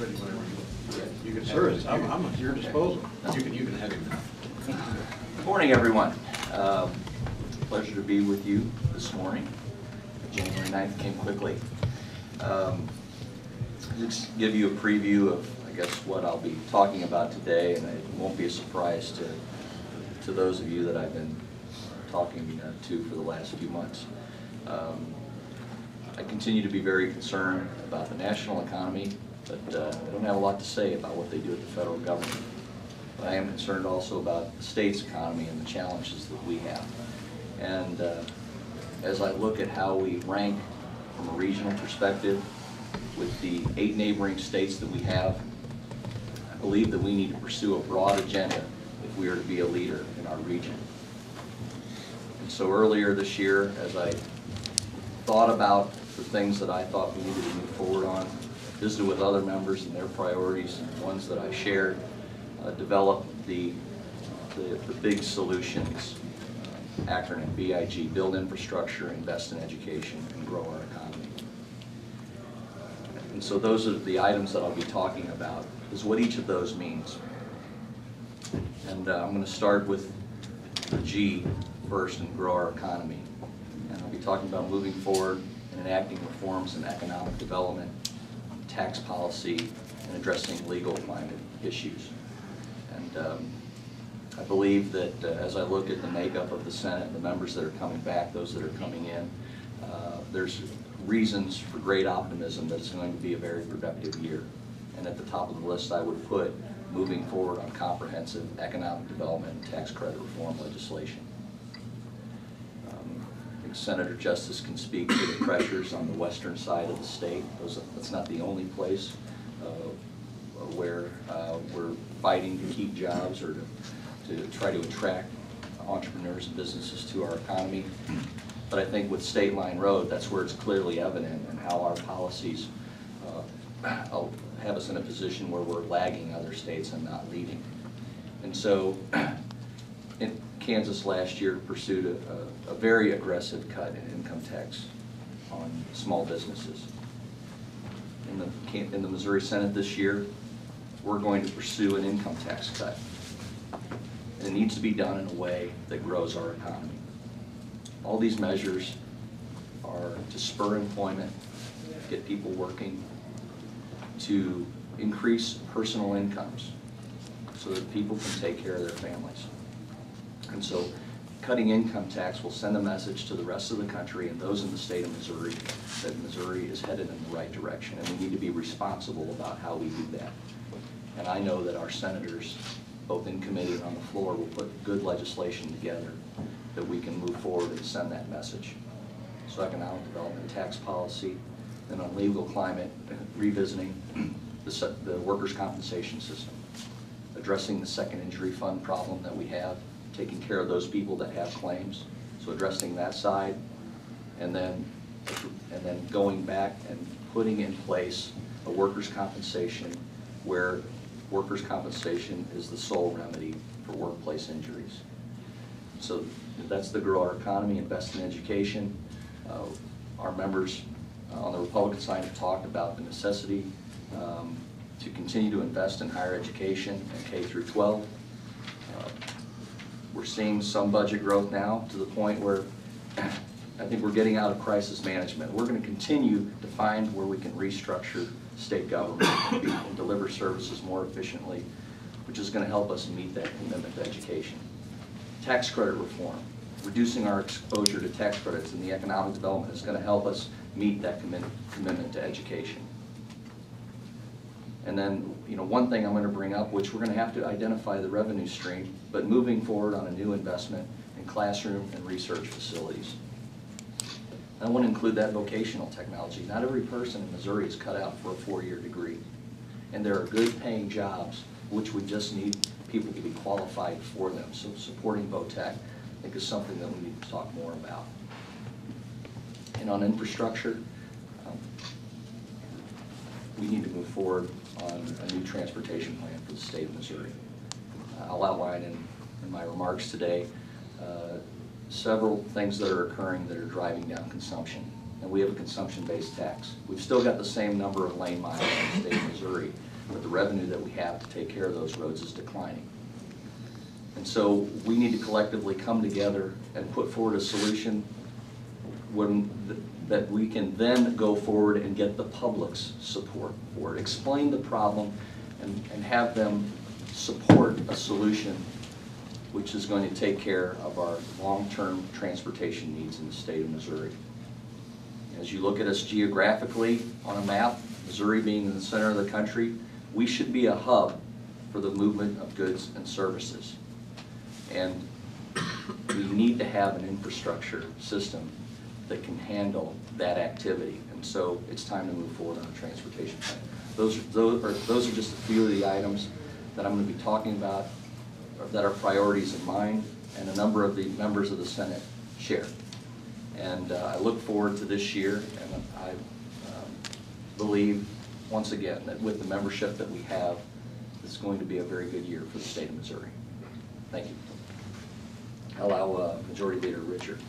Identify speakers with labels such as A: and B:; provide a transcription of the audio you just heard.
A: ready whenever you
B: You can
A: Sure,
B: have it.
A: I'm, I'm at your disposal.
B: You can, you can have him now.
C: Good Morning, everyone. Um, Pleasure to be with you this morning. January 9th came quickly. Um, Just give you a preview of, I guess, what I'll be talking about today, and it won't be a surprise to, to those of you that I've been talking uh, to for the last few months. Um, I continue to be very concerned about the national economy, but uh, I don't have a lot to say about what they do at the federal government. But I am concerned also about the state's economy and the challenges that we have. And uh, as I look at how we rank from a regional perspective with the eight neighboring states that we have, I believe that we need to pursue a broad agenda if we are to be a leader in our region. And so earlier this year, as I thought about the things that I thought we needed to move forward on, visited with other members and their priorities and ones that I shared, uh, developed the, the, the big solutions uh, acronym, BIG, build infrastructure, invest in education, and grow our economy. And so those are the items that I'll be talking about, is what each of those means. And uh, I'm going to start with the G first and grow our economy. And I'll be talking about moving forward and enacting reforms in economic development, tax policy, and addressing legal climate issues. And um, I believe that uh, as I look at the makeup of the Senate, the members that are coming back, those that are coming in, uh, there's reasons for great optimism that it's going to be a very productive year. And at the top of the list, I would put moving forward on comprehensive economic development and tax credit reform legislation. Senator Justus can speak to the pressures on the western side of the state. Those, that's not the only place uh, where uh, we're fighting to keep jobs or to, to try to attract entrepreneurs and businesses to our economy. But I think with State Line Road, that's where it's clearly evident and how our policies uh, have us in a position where we're lagging other states and not leading. And so Kansas last year pursued a, a, a very aggressive cut in income tax on small businesses. In the, in the Missouri Senate this year, we're going to pursue an income tax cut. And it needs to be done in a way that grows our economy. All these measures are to spur employment, get people working, to increase personal incomes so that people can take care of their families. And so cutting income tax will send a message to the rest of the country and those in the state of Missouri that Missouri is headed in the right direction and we need to be responsible about how we do that. And I know that our senators, both in committee and on the floor, will put good legislation together that we can move forward and send that message. So economic development, tax policy, and on legal climate, revisiting the, the workers' compensation system, addressing the second injury fund problem that we have, taking care of those people that have claims, so addressing that side, and then, and then going back and putting in place a workers' compensation where workers' compensation is the sole remedy for workplace injuries. So that's the grow our economy, invest in education. Uh, Our members uh, on the Republican side have talked about the necessity um, to continue to invest in higher education and K through 12. Uh, We're seeing some budget growth now to the point where I think we're getting out of crisis management. We're going to continue to find where we can restructure state government and deliver services more efficiently, which is going to help us meet that commitment to education. Tax credit reform, reducing our exposure to tax credits and the economic development is going to help us meet that commit- commitment to education. And then, you know, one thing I'm going to bring up, which we're going to have to identify the revenue stream, but moving forward on a new investment in classroom and research facilities. I want to include that vocational technology. Not every person in Missouri is cut out for a four-year degree. And there are good paying jobs, which we just need people to be qualified for them. So supporting VOTEC, I think is something that we need to talk more about. And on infrastructure, um, we need to move forward on a new transportation plan for the state of Missouri. I'll outline in, in my remarks today, uh, several things that are occurring that are driving down consumption. And we have a consumption-based tax. We've still got the same number of lane miles in the state of Missouri, but the revenue that we have to take care of those roads is declining. And so we need to collectively come together and put forward a solution when, that we can then go forward and get the public's support for it. Explain the problem and, and have them support a solution which is going to take care of our long-term transportation needs in the state of Missouri. As you look at us geographically on a map, Missouri being in the center of the country, we should be a hub for the movement of goods and services. And we need to have an infrastructure system that can handle that activity. And so it's time to move forward on a transportation plan. Those, are- those are, those are just a few of the items that I'm gonna be talking about, that are priorities of mine, and a number of the members of the Senate share. And uh, I look forward to this year, and I um, believe, once again, that with the membership that we have, it's going to be a very good year for the state of Missouri. Thank you. I'll Allow uh, Majority Leader Richard